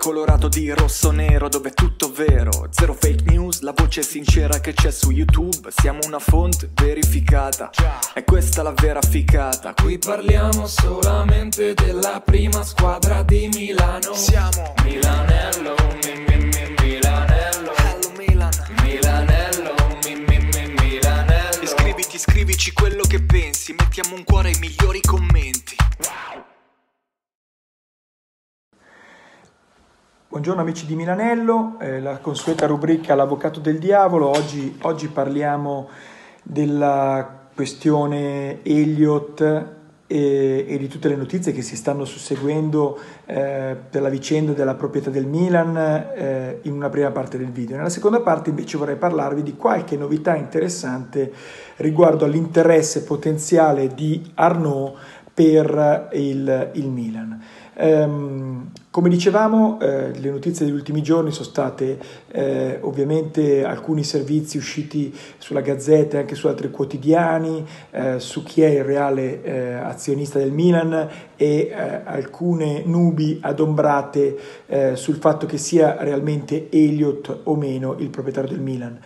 colorato di rosso nero dove è tutto vero. Zero fake news, la voce sincera che c'è su YouTube. Siamo una fonte verificata. E questa la vera ficata. Qui parliamo solamente della prima squadra di Milano. Siamo Milanello, mi, mi, mi, Milanello. Hello Milan. Milanello, mi, mi, mi, Milanello. Iscriviti, scrivici quello che pensi. Mettiamo un cuore ai migliori commenti Buongiorno amici di Milanello, eh, la consueta rubrica L'Avvocato del Diavolo. Oggi, oggi parliamo della questione Elliott e, e, di tutte le notizie che si stanno susseguendo eh, per la vicenda della proprietà del Milan eh, in una prima parte del video. Nella seconda parte invece vorrei parlarvi di qualche novità interessante riguardo all'interesse potenziale di Arnaud per il, il Milan. Um, come dicevamo, eh, le notizie degli ultimi giorni sono state eh, ovviamente alcuni servizi usciti sulla Gazzetta e anche su altri quotidiani, eh, su chi è il reale eh, azionista del Milan e eh, alcune nubi adombrate eh, sul fatto che sia realmente Elliott o meno il proprietario del Milan.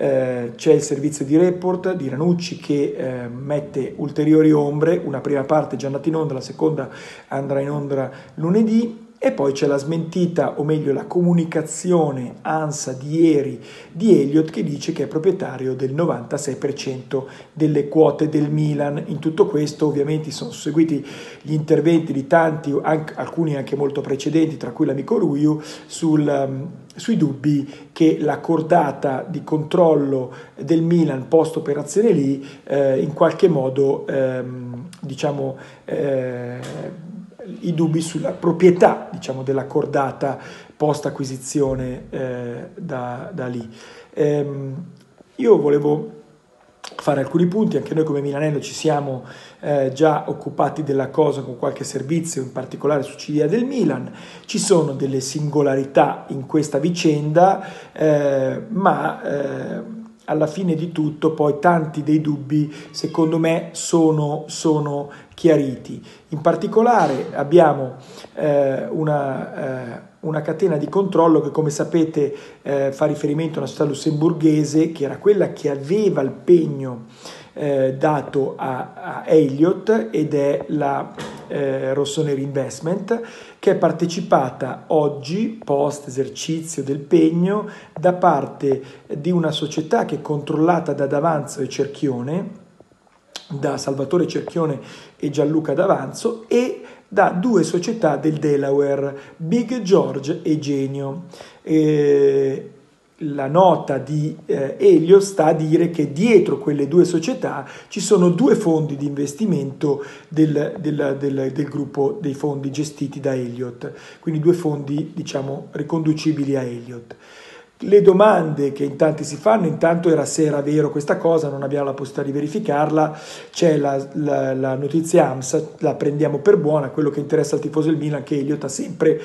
C'è il servizio di report di Ranucci che eh, mette ulteriori ombre, una prima parte è già andata in onda, la seconda andrà in onda lunedì e poi c'è la smentita, o meglio la comunicazione ANSA di ieri di Elliott che dice che è proprietario del 96% delle quote del Milan. In tutto questo ovviamente sono seguiti gli interventi di tanti, anche, alcuni anche molto precedenti, tra cui l'amico Ruiu, sul, um, sui dubbi che la cordata di controllo del Milan post operazione lì eh, in qualche modo ehm, diciamo eh, i dubbi sulla proprietà diciamo, della cordata post acquisizione eh, da, da, lì. Ehm, io volevo fare alcuni punti, anche noi come Milanello ci siamo eh, già occupati della cosa con qualche servizio, in particolare su CDA del Milan, ci sono delle singolarità in questa vicenda, eh, ma eh, alla fine di tutto poi tanti dei dubbi secondo me sono, sono chiariti. In particolare abbiamo eh, una, eh, una, catena di controllo che come sapete eh, fa riferimento a una società lussemburghese che era quella che aveva il pegno eh, dato a, a, Elliott ed è la eh, Rossoneri Investment che è partecipata oggi post esercizio del pegno da parte di una società che è controllata da Davanzo e Cerchione da Salvatore Cerchione e Gianluca D'Avanzo e da due società del Delaware, Big George e Genio. E la nota di eh, Elio sta a dire che dietro quelle due società ci sono due fondi di investimento del, del, del, del gruppo dei fondi gestiti da Elliott, quindi due fondi diciamo riconducibili a Elliott. Le domande che in tanti si fanno, intanto era se era vero questa cosa, non abbiamo la possibilità di verificarla, c'è la, la, la notizia AMSA, la prendiamo per buona, quello che interessa al tifoso del Milan che Elliott ha sempre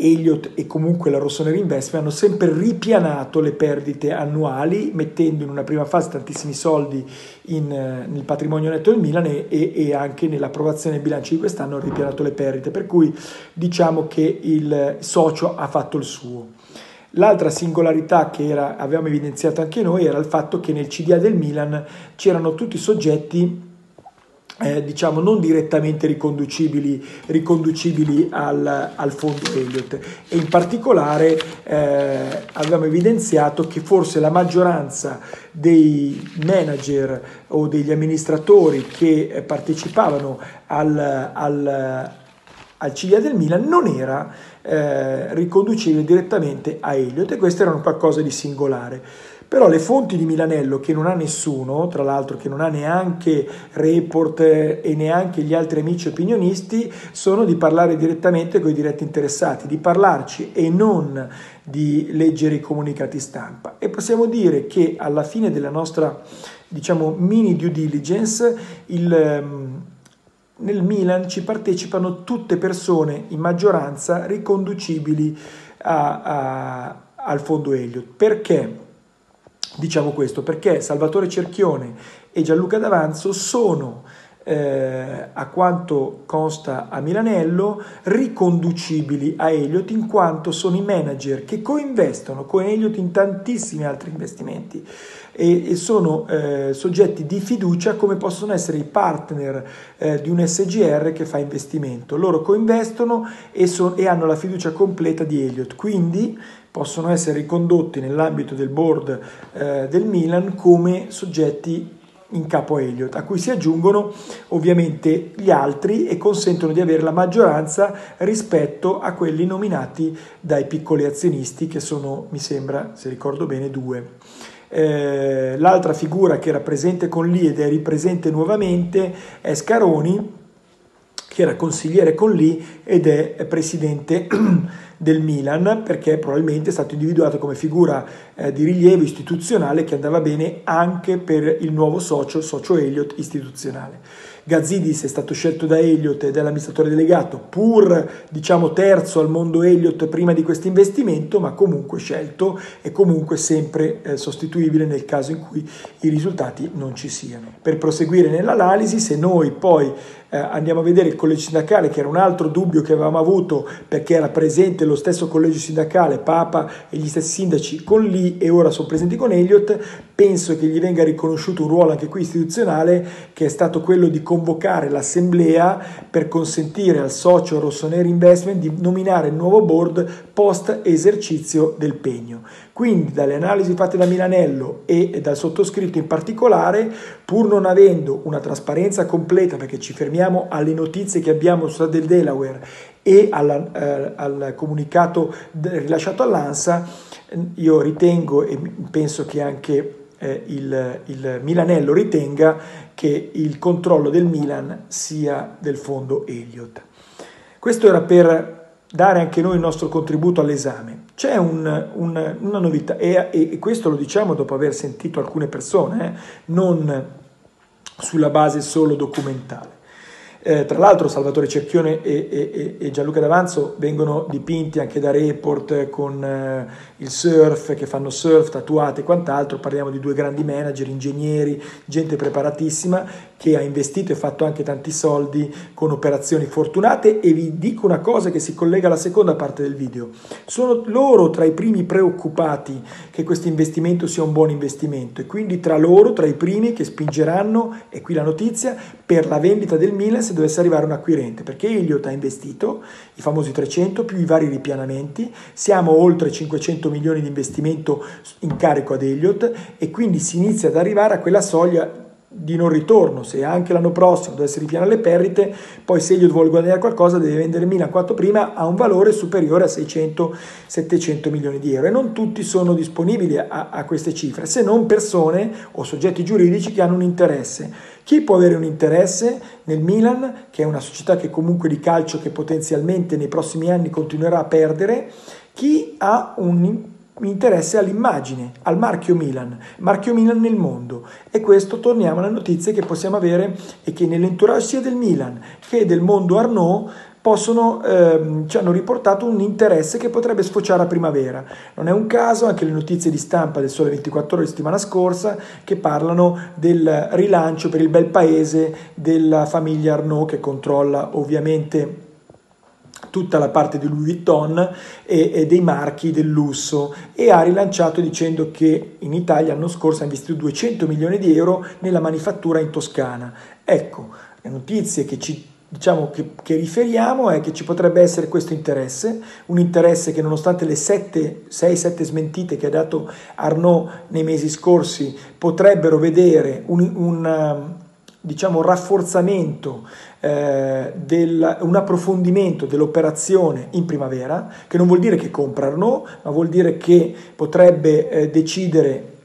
Elliott e comunque la Rossoneri Investment hanno sempre ripianato le perdite annuali mettendo in una prima fase tantissimi soldi in, eh, nel patrimonio netto del Milan e, e, anche nell'approvazione del bilancio di quest'anno hanno ripianato le perdite per cui diciamo che il socio ha fatto il suo. L'altra singolarità che era, avevamo evidenziato anche noi era il fatto che nel CDA del Milan c'erano tutti soggetti eh, diciamo non direttamente riconducibili, riconducibili al, al, fondo Elliott e in particolare eh, abbiamo evidenziato che forse la maggioranza dei manager o degli amministratori che eh, partecipavano al, al, al CDA del Milan non era eh, riconducibile direttamente a Elliott e questo era qualcosa di singolare. Però le fonti di Milanello, che non ha nessuno, tra l'altro che non ha neanche report e neanche gli altri amici opinionisti, sono di parlare direttamente con i diretti interessati, di parlarci e non di leggere i comunicati stampa. E possiamo dire che alla fine della nostra, diciamo, mini due diligence, il ehm, nel Milan ci partecipano tutte persone in maggioranza riconducibili a, a, al fondo Elliott. Perché diciamo questo? Perché Salvatore Cerchione e Gianluca D'Avanzo sono eh, a quanto consta a Milanello, riconducibili a Elliott in quanto sono i manager che coinvestono con Elliott in tantissimi altri investimenti e, e sono eh, soggetti di fiducia come possono essere i partner eh, di un SGR che fa investimento. Loro coinvestono e, so, e hanno la fiducia completa di Elliott, quindi possono essere ricondotti nell'ambito del board eh, del Milan come soggetti in capo a Elliott, a cui si aggiungono ovviamente gli altri e consentono di avere la maggioranza rispetto a quelli nominati dai piccoli azionisti, che sono, mi sembra, se ricordo bene, due. Eh, l'altra figura che era presente con lì ed è ripresente nuovamente è Scaroni, che era consigliere con lì ed è presidente del Milan perché probabilmente è stato individuato come figura eh, di rilievo istituzionale che andava bene anche per il nuovo socio, socio Elliott istituzionale. Gazzidis è stato scelto da Elliott ed è l'amministratore delegato, pur diciamo terzo al mondo Elliott prima di questo investimento, ma comunque scelto e comunque sempre eh, sostituibile nel caso in cui i risultati non ci siano. Per proseguire nell'analisi, se noi poi eh, andiamo a vedere il collegio sindacale, che era un altro dubbio che avevamo avuto perché era presente lo stesso collegio sindacale, Papa e gli stessi sindaci con lì e ora sono presenti con Elliott, penso che gli venga riconosciuto un ruolo anche qui istituzionale che è stato quello di convocare l'assemblea per consentire al socio Rossoneri Investment di nominare il nuovo board post esercizio del pegno. Quindi dalle analisi fatte da Milanello e dal sottoscritto in particolare, pur non avendo una trasparenza completa, perché ci fermiamo alle notizie che abbiamo sul del Delaware e alla, eh, al comunicato rilasciato all'ANSA, io ritengo e penso che anche eh, il, il Milanello ritenga che il controllo del Milan sia del fondo Elliott. Questo era per dare anche noi il nostro contributo all'esame. C'è un, un, una novità e, e, questo lo diciamo dopo aver sentito alcune persone, eh, non sulla base solo documentale. Eh, tra l'altro Salvatore Cerchione e, e, e, Gianluca D'Avanzo vengono dipinti anche da report con eh, il surf, che fanno surf, tatuate e quant'altro, parliamo di due grandi manager, ingegneri, gente preparatissima che ha investito e fatto anche tanti soldi con operazioni fortunate. E vi dico una cosa che si collega alla seconda parte del video. Sono loro tra i primi preoccupati che questo investimento sia un buon investimento. E quindi tra loro, tra i primi che spingeranno, e qui la notizia, per la vendita del Milan se dovesse arrivare un acquirente, perché Elliott ha investito i famosi 300 più i vari ripianamenti, siamo oltre 500 milioni di investimento in carico ad Elliott e quindi si inizia ad arrivare a quella soglia di non ritorno, se anche l'anno prossimo dovesse ripianare le perdite, poi se Elliott vuole guadagnare qualcosa deve vendere Milan quanto prima a un valore superiore a 600-700 milioni di euro. E non tutti sono disponibili a, a queste cifre, se non persone o soggetti giuridici che hanno un interesse. Chi può avere un interesse nel Milan, che è una società che comunque di calcio che potenzialmente nei prossimi anni continuerà a perdere, chi ha un interesse all'immagine, al marchio Milan, marchio Milan nel mondo. E questo torniamo alla notizia che possiamo avere e che nell'entourage sia del Milan che del mondo Arnaud possono, ehm, ci hanno riportato un interesse che potrebbe sfociare a primavera. Non è un caso anche le notizie di stampa del Sole 24 ore di settimana scorsa che parlano del rilancio per il bel paese della famiglia Arnaud che controlla ovviamente tutta la parte di Louis Vuitton e, e, dei marchi del lusso e ha rilanciato dicendo che in Italia l'anno scorso ha investito 200 milioni di euro nella manifattura in Toscana. Ecco, le notizie che ci diciamo che, che, riferiamo è che ci potrebbe essere questo interesse, un interesse che nonostante le 6-7 smentite che ha dato Arnaud nei mesi scorsi potrebbero vedere un, un diciamo, rafforzamento, eh, del, un approfondimento dell'operazione in primavera, che non vuol dire che comprano, ma vuol dire che potrebbe eh, decidere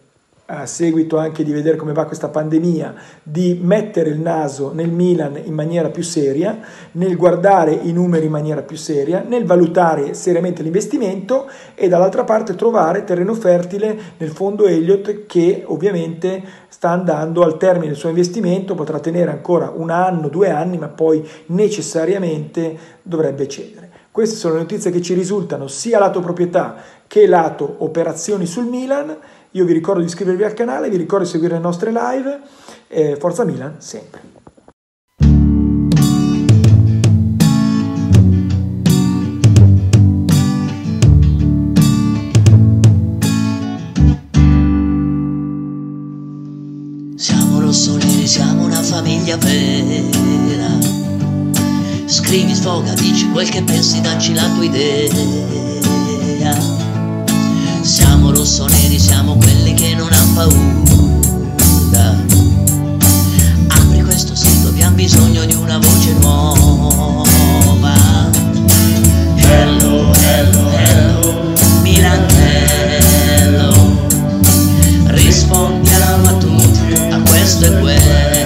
a seguito anche di vedere come va questa pandemia, di mettere il naso nel Milan in maniera più seria, nel guardare i numeri in maniera più seria, nel valutare seriamente l'investimento e dall'altra parte trovare terreno fertile nel fondo Elliott che ovviamente sta andando al termine del suo investimento, potrà tenere ancora un anno, due anni, ma poi necessariamente dovrebbe cedere. Queste sono le notizie che ci risultano sia lato proprietà che lato operazioni sul Milan. Io vi ricordo di iscrivervi al canale, vi ricordo di seguire le nostre live. Eh, Forza Milan, sempre. Siamo rossoneri, siamo una famiglia vera. Scrivi, sfoga, dici quel che pensi, dacci la tua idea. Siamo rossoneri, siamo quelli che non hanno paura. Apri questo sito, abbiamo bisogno di una voce nuova. Hello, hello, hello, Milanello. Rispondiamo a tutti, a questo e quello.